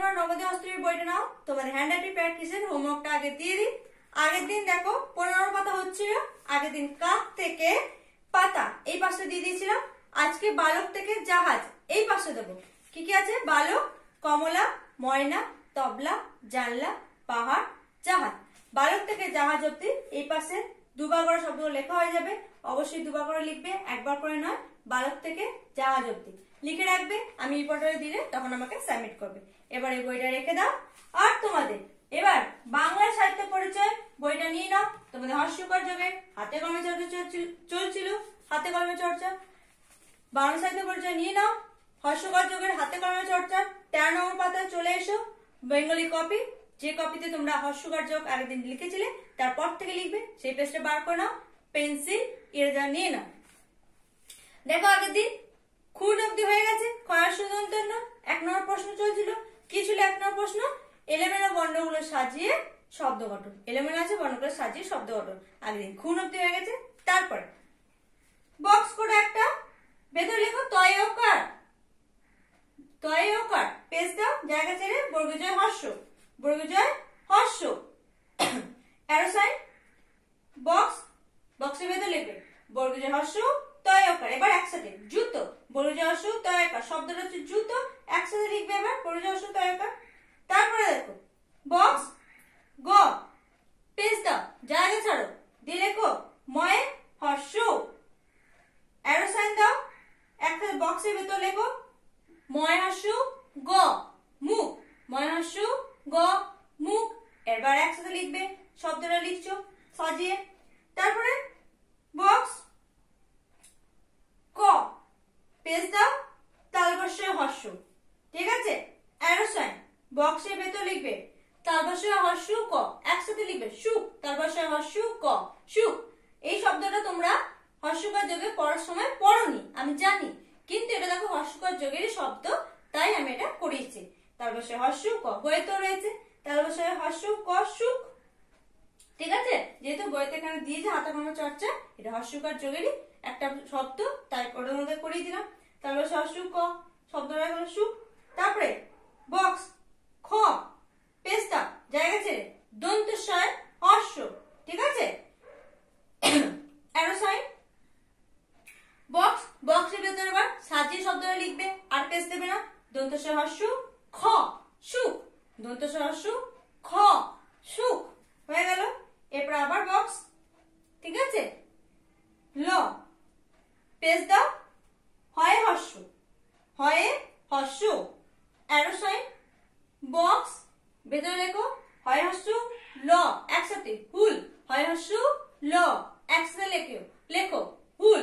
তোমরা নবদী অস্ত্রের বইটা নাও। তোমাদের হ্যান্ড রাইটিং প্র্যাকটিসের হোমওয়ার্কটা আগে দিয়ে দিই। আগের দিন দেখো, পনেরো পাতা হচ্ছিল আগের দিন কাক থেকে পাতা, এই পাশে দিয়ে দিয়েছিলাম। আজকে বালক থেকে জাহাজ, এই পাশে দেবো। কি কি আছে? বালক, কমলা, ময়না, তবলা, জানলা, পাহাড়, জাহাজ। বালক থেকে জাহাজ অব্দি এই পাশে দুবার করে শব্দগুলো লেখা হয়ে যাবে। অবশ্যই দুবার করে লিখবে, একবার করে নয় বালক থেকে জাহাজ অব্দি লিখে রাখবে, আমি রিপোর্টারে দিলে তখন আমাকে সাবমিট করবে। এবার এই বইটা রেখে দাও। আর তোমাদের, এবার বাংলা সাহিত্য পরিচয় বইটা নিয়ে নাও। তোমাদের হাস্যকর যোগে, হাতে কলমে চর্চা চলছিল- চলছিল, হাতে কলমে চর্চা। বাংলা সাহিত্য পরিচয় নিয়ে নাও। হাস্যকর যোগের হাতে কলমে চর্চা। তেরো নম্বর পাতায় চলে এসো। বেঙ্গলি কপি যে কপিতে তোমরা হাস্যকর যোগ আগের দিন লিখেছিলে, তারপর থেকে লিখবে, সেই পেজটা বার করে নাও পেন্সিল ইরেজার নিয়ে নাও। দেখো আগের দিন খুন অব্দি হয়ে গেছে কয়ার সুদন্তন্য এক নম্বর প্রশ্ন চলছিল, কি ছিল এক নম্বর প্রশ্ন? এলেমেলো বর্ণগুলো সাজিয়ে শব্দ গঠন, এলেমেলো আছে, বর্ণগুলো সাজিয়ে শব্দ গঠন। আগের দিন খুন অব্দি হয়ে গেছে, তারপরে বক্স করে একটা, ভেতর লেখো, তয় ওকার তয় ওকার পেজ দাও, জায়গা ছেড়ে বর্গজয় হর্ষ। বর্গজয় হর্ষ। অ্যারোসাইন বক্স, বক্সের ভেতর লিখবে বর্গজয় হর্ষ তয় অকার এবার একসাথে জুতো। বর্গজয় হর্ষ তয় অকার শব্দটা হচ্ছে জুতো একসাথে লিখবে এবার বর্গজয় হর্ষ তয় অকার তারপরে দেখো বক্স গ পেজ দাও জায়গা ছাড়ো দিয়ে লেখো ময়ে হর্ষ অ্যারো সাইন দাও একটা বক্সের ভেতর লেখো ময় হর্ষ গ মুখ ময় হর্ষ গ, মুখ এবার একসাথে লিখবে, শব্দটা লিখছো, সাজিয়ে। তারপরে বক্স ক পেজ দাও তালবস্যয় হর্ষ ঠিক আছে? অ্যারো সাইন বক্সের ভেতর লিখবে তালবস্যয় হর্ষ ক, একসাথে লিখবে, সুখ তালবস্যয় হর্ষ ক, সুখ। এই শব্দটা তোমরা হর্ষকর যোগে পড়ার সময় পড়নি, আমি জানি। কিন্তু এটা দেখো হর্ষকর যোগের শব্দ, তাই আমি এটা করিয়েছি। তালবস্যয় হর্ষ ক বইয়ে তো রয়েছে। তালবস্যয় হর্ষ ক সুখ ঠিক আছে? যেহেতু বইতে এখানে দিয়েছে, হাতা কর্ম চর্চা, এটা হর্ষকার যোগেরই একটা শব্দ, তাই ওটার মধ্যে করিয়ে দিলাম। তারপরে হর্ষুক ক শব্দটা হলো সুখ। তারপরে, বক্স, খ, পেস্তা, জায়গা ছেড়ে দন্তস্বয় হর্ষ ঠিক আছে? অ্যারো সাইন বক্স, বক্সের ভেতরে এবার সাজিয়ে শব্দটা লিখবে, আর পেস দেবে না। দন্তস্বয় হর্ষ খ, সুখ। দন্তস্বয় হর্ষ খ, সুখ। হয়ে গেল। এরপর আবার বক্স ঠিক আছে? ল পেজ দাও। হয় হর্ষ হয় হর্ষ অ্যারো সাইন বক্স ভেতরে লেখো হয় হর্ষ ল। একসাথে, হুল। হয় হর্ষ ল। একসাথে লেখো। লেখো, হুল।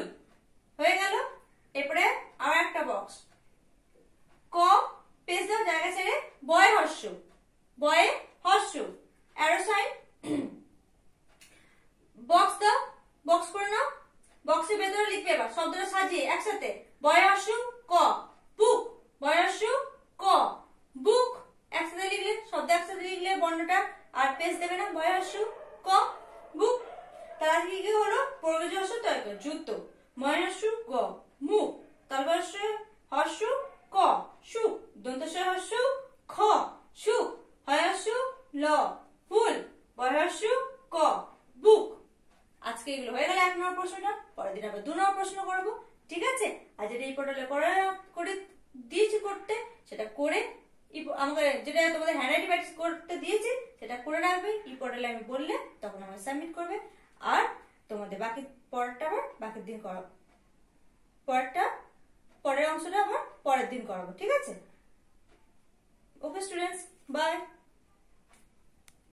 হয়ে গেল। এরপরে আর একটা বক্স ক পেজ দাও জায়গা ছেড়ে বয় হর্ষ, বয়ে হর্ষ অ্যারো সাইন বক্স দাও বক্স করে নাও। বক্সের ভেতরে লিখবে এবার, শব্দটা সাজিয়ে একসাথে। বয়স ক, বুক। বয়স ক, বুক। একসাথে লিখলে, শব্দ একসাথে লিখলে বর্ণটা আর পেজ দেবে না। বয়স ক, বুক। তার কি কি হলো? পূর্বজস্য তৈক জুতো ময়স গ মুখ তলবর্ষ হর্ষ ক সুখ দন্তস্ব হর্ষ খ সুখ হয়স্য ল, ফুল বয়স্য ক, বুক। আজকে এগুলো হয়ে গেলে এক নম্বর প্রশ্নটা, পরের দিন আবার দু নম্বর প্রশ্ন করব, ঠিক আছে? আর যেটা এই পোর্টালে করে করে দিয়েছি করতে, সেটা করে আমাকে যেটা তোমাদের হ্যান্ড রাইটিং প্র্যাকটিস করতে দিয়েছি, সেটা করে রাখবে। ই পোর্টালে আমি বললে তখন আমাকে সাবমিট করবে। আর তোমাদের বাকি পরেরটা আবার বাকির দিন করাবো পরেরটা পরের অংশটা আবার পরের দিন করাবো, ঠিক আছে? okay students. Bye.